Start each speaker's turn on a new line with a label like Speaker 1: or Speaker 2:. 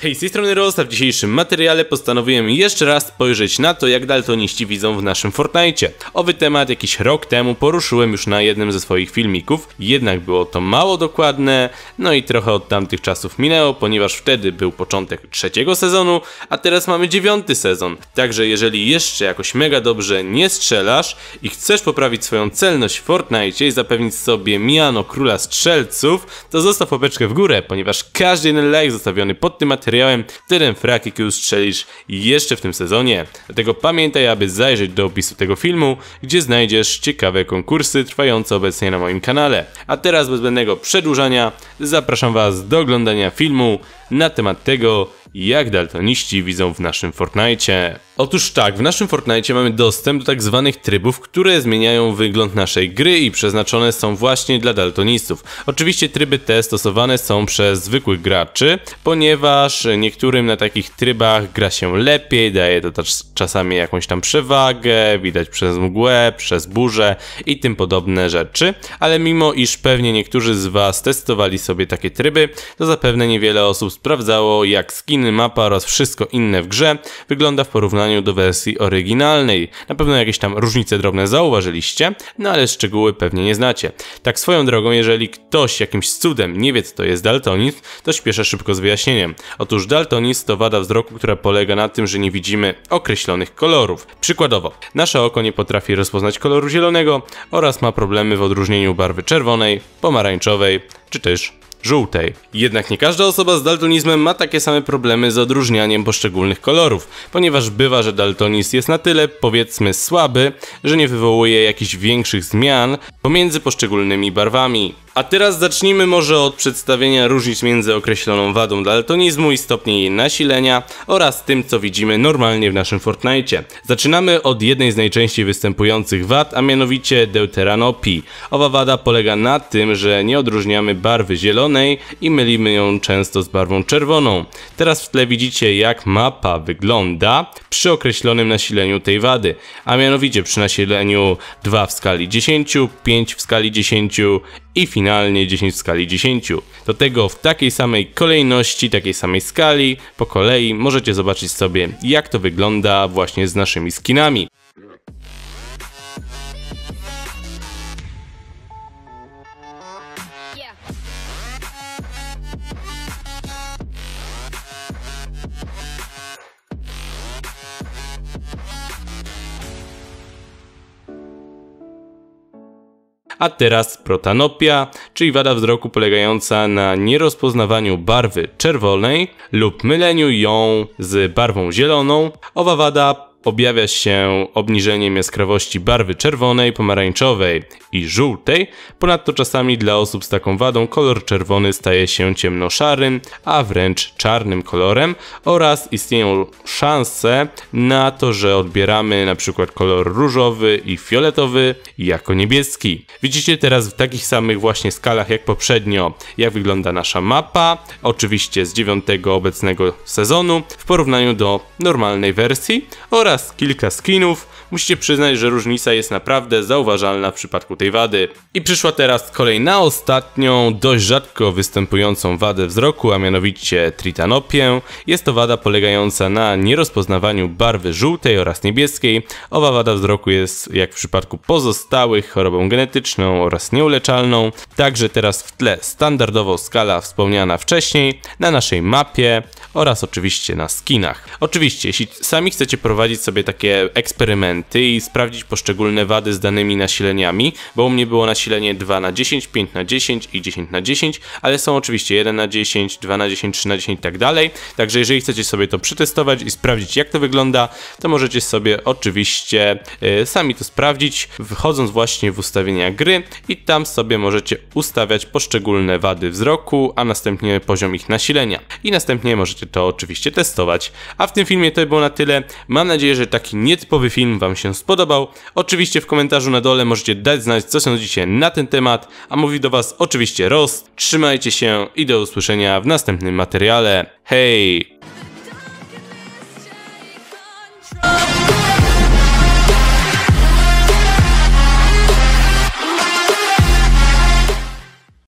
Speaker 1: Hej, z tej strony Rosta, w dzisiejszym materiale postanowiłem jeszcze raz spojrzeć na to, jak daltoniści widzą w naszym Fortnite. Owy temat jakiś rok temu poruszyłem już na jednym ze swoich filmików, jednak było to mało dokładne, no i trochę od tamtych czasów minęło, ponieważ wtedy był początek trzeciego sezonu, a teraz mamy dziewiąty sezon. Także jeżeli jeszcze jakoś mega dobrze nie strzelasz i chcesz poprawić swoją celność w Fortnite i zapewnić sobie miano króla strzelców, to zostaw łapeczkę w górę, ponieważ każdy jeden like zostawiony pod tym materiałem materiałem, ten frak jaki ustrzelisz jeszcze w tym sezonie. Dlatego pamiętaj, aby zajrzeć do opisu tego filmu, gdzie znajdziesz ciekawe konkursy trwające obecnie na moim kanale. A teraz bez zbędnego przedłużania zapraszam Was do oglądania filmu na temat tego, jak daltoniści widzą w naszym Fortnite. Otóż tak, w naszym Fortnite mamy dostęp do tak zwanych trybów, które zmieniają wygląd naszej gry i przeznaczone są właśnie dla daltonistów. Oczywiście tryby te stosowane są przez zwykłych graczy, ponieważ niektórym na takich trybach gra się lepiej, daje to też czasami jakąś tam przewagę, widać przez mgłę, przez burzę i tym podobne rzeczy, ale mimo iż pewnie niektórzy z Was testowali sobie takie tryby, to zapewne niewiele osób sprawdzało jak skiny, mapa oraz wszystko inne w grze wygląda w porównaniu do wersji oryginalnej. Na pewno jakieś tam różnice drobne zauważyliście, no ale szczegóły pewnie nie znacie. Tak swoją drogą, jeżeli ktoś jakimś cudem nie wie co to jest daltonizm, to śpieszę szybko z wyjaśnieniem. Otóż daltonizm to wada wzroku, która polega na tym, że nie widzimy określonych kolorów. Przykładowo, nasze oko nie potrafi rozpoznać koloru zielonego oraz ma problemy w odróżnieniu barwy czerwonej, pomarańczowej czy też żółtej. Jednak nie każda osoba z daltonizmem ma takie same problemy z odróżnianiem poszczególnych kolorów, ponieważ bywa, że daltonizm jest na tyle, powiedzmy, słaby, że nie wywołuje jakichś większych zmian pomiędzy poszczególnymi barwami. A teraz zacznijmy może od przedstawienia różnic między określoną wadą daltonizmu i stopniem jej nasilenia oraz tym, co widzimy normalnie w naszym Fortnite. Zaczynamy od jednej z najczęściej występujących wad, a mianowicie deuteranopii. Owa wada polega na tym, że nie odróżniamy barwy zielonej i mylimy ją często z barwą czerwoną. Teraz w tle widzicie jak mapa wygląda przy określonym nasileniu tej wady, a mianowicie przy nasileniu 2 w skali 10, 5 w skali 10 i finalnie 10 w skali 10. Do tego w takiej samej kolejności, takiej samej skali, po kolei możecie zobaczyć sobie jak to wygląda właśnie z naszymi skinami. A teraz protanopia, czyli wada wzroku polegająca na nierozpoznawaniu barwy czerwonej lub myleniu ją z barwą zieloną. Owa wada objawia się obniżeniem jaskrawości barwy czerwonej, pomarańczowej i żółtej. Ponadto czasami dla osób z taką wadą kolor czerwony staje się ciemnoszarym, a wręcz czarnym kolorem oraz istnieją szanse na to, że odbieramy na przykład kolor różowy i fioletowy jako niebieski. Widzicie teraz w takich samych właśnie skalach jak poprzednio, jak wygląda nasza mapa, oczywiście z dziewiątego obecnego sezonu w porównaniu do normalnej wersji oraz oraz kilka skinów, musicie przyznać, że różnica jest naprawdę zauważalna w przypadku tej wady. I przyszła teraz kolej na ostatnią, dość rzadko występującą wadę wzroku, a mianowicie tritanopię. Jest to wada polegająca na nierozpoznawaniu barwy żółtej oraz niebieskiej. Owa wada wzroku jest, jak w przypadku pozostałych, chorobą genetyczną oraz nieuleczalną. Także teraz w tle standardowo skala wspomniana wcześniej na naszej mapie oraz oczywiście na skinach. Oczywiście, jeśli sami chcecie prowadzić sobie takie eksperymenty i sprawdzić poszczególne wady z danymi nasileniami, bo u mnie było nasilenie 2 na 10, 5 na 10 i 10 na 10, ale są oczywiście 1 na 10, 2 na 10, 3 na 10 i tak dalej. Także jeżeli chcecie sobie to przetestować i sprawdzić jak to wygląda, to możecie sobie oczywiście y, sami to sprawdzić, wchodząc właśnie w ustawienia gry i tam sobie możecie ustawiać poszczególne wady wzroku, a następnie poziom ich nasilenia. I następnie możecie to oczywiście testować. A w tym filmie to było na tyle. Mam nadzieję, że taki nietypowy film Wam się spodobał. Oczywiście w komentarzu na dole możecie dać znać, co sądzicie na ten temat, a mówi do Was oczywiście Rost. Trzymajcie się i do usłyszenia w następnym materiale. Hej!